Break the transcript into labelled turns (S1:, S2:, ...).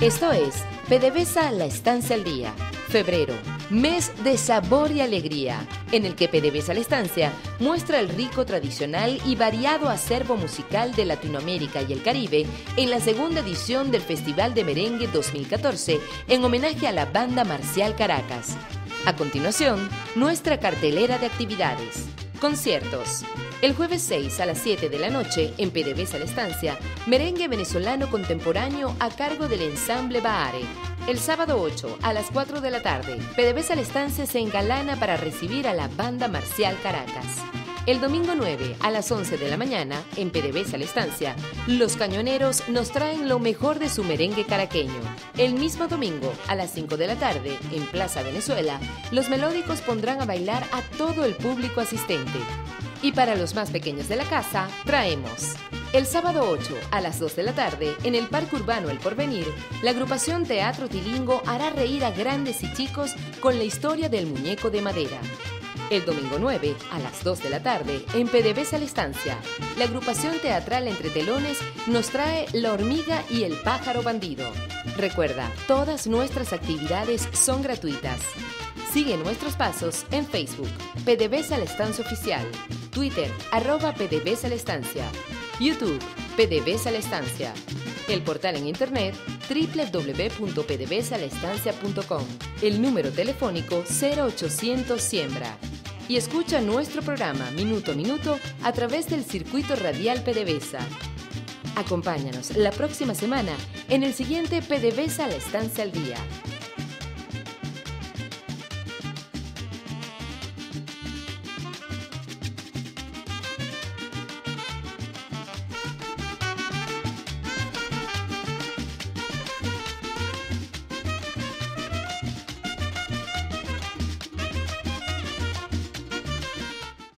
S1: Esto es PDVSA La Estancia al Día, febrero, mes de sabor y alegría, en el que PDVSA La Estancia muestra el rico, tradicional y variado acervo musical de Latinoamérica y el Caribe en la segunda edición del Festival de Merengue 2014 en homenaje a la banda Marcial Caracas. A continuación, nuestra cartelera de actividades. Conciertos. El jueves 6 a las 7 de la noche, en PDVSA La Estancia, merengue venezolano contemporáneo a cargo del ensamble Baare. El sábado 8 a las 4 de la tarde, PDVSA La Estancia se engalana para recibir a la banda marcial Caracas. El domingo 9 a las 11 de la mañana, en PDVSA La Estancia, los cañoneros nos traen lo mejor de su merengue caraqueño. El mismo domingo, a las 5 de la tarde, en Plaza Venezuela, los melódicos pondrán a bailar a todo el público asistente. Y para los más pequeños de la casa, traemos el sábado 8 a las 2 de la tarde, en el Parque Urbano El Porvenir, la agrupación Teatro Tilingo hará reír a grandes y chicos con la historia del muñeco de madera. El domingo 9 a las 2 de la tarde, en PDVSA La Estancia, la agrupación teatral Entre Telones nos trae La hormiga y el pájaro bandido. Recuerda, todas nuestras actividades son gratuitas. Sigue nuestros pasos en Facebook, PDVSA La Estancia Oficial, Twitter, arroba PDVSA La Estancia, YouTube, PDVSA La Estancia, el portal en internet www.pdvsalestancia.com, el número telefónico 0800 Siembra. Y escucha nuestro programa Minuto a Minuto a través del circuito radial PDVSA. Acompáñanos la próxima semana en el siguiente PDVSA La Estancia al Día.